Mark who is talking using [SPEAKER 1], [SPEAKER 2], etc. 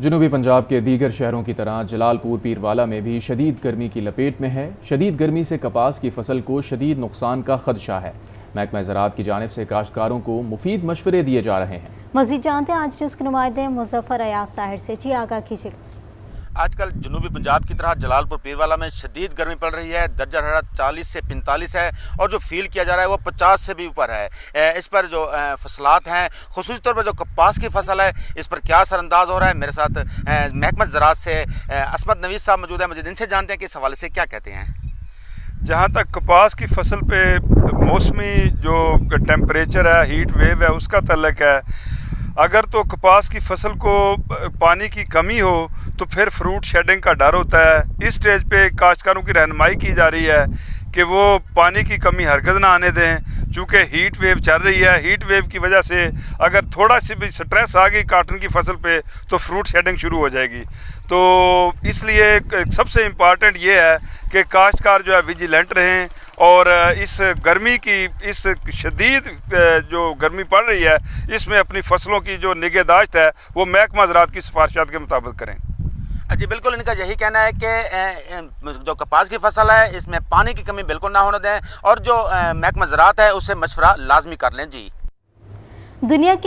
[SPEAKER 1] जनूबी पंजाब के दीगर शहरों की तरह जलालपुर, पीरवाला में भी शदीद गर्मी की लपेट में है। शदीद गर्मी से कपास की फ़सल को शदीद नुकसान का खदशा है। महकमा ज़रात की जानब से काश्तकारों को मुफीद मशवरे दिए जा रहे हैं।
[SPEAKER 2] मजीद जानते हैं, आज न्यूज़ के नुमाइंदे मुजफ्फर अयाज साहिर से। जी आगा कीजिए।
[SPEAKER 3] आजकल जनूबी पंजाब की तरह जलालपुर पीरवाला में शदीद गर्मी पड़ रही है दर्जा हरारत 40 से 45 है और जो फील किया जा रहा है वो 50 से भी ऊपर है। इस पर जो फसलात हैं, खसूस तौर पर जो कपास की फ़सल है, इस पर क्या असरअंदाज हो रहा है? मेरे साथ महकमा ज़रात से असमत नवीस साहब मौजूद है, मुझे इनसे जानते हैं कि इस हवाले से क्या कहते हैं।
[SPEAKER 4] जहाँ तक कपास की फ़सल पे मौसमी जो टेम्परेचर है हीट वेव है, उसका तलक है। अगर तो कपास की फ़सल को पानी की कमी हो तो फिर फ्रूट शेडिंग का डर होता है। इस स्टेज पे काश्तकारों की रहनमाई की जा रही है कि वो पानी की कमी हरगज़ ना आने दें। चूँकि हीट वेव चल रही है हीट वेव की वजह से अगर थोड़ा सी भी स्ट्रेस आ गई काटन की फ़सल पे तो फ्रूट शेडिंग शुरू हो जाएगी। तो इसलिए सबसे इंपॉर्टेंट ये है कि काश्तकार जो है विजिलेंट रहें और इस गर्मी की इस शदीद जो गर्मी पड़ रही है इसमें अपनी फ़सलों की जो निगहदाश्त है वो महकमा ज़रात की सिफारशात के मुताबिक करें।
[SPEAKER 3] जी बिल्कुल इनका यही कहना है कि जो कपास की फ़सल है इसमें पानी की कमी बिल्कुल ना होने दें और जो महकमा ज़रात है उससे मशवरा लाजमी कर लें। जी।
[SPEAKER 2] दुनिया के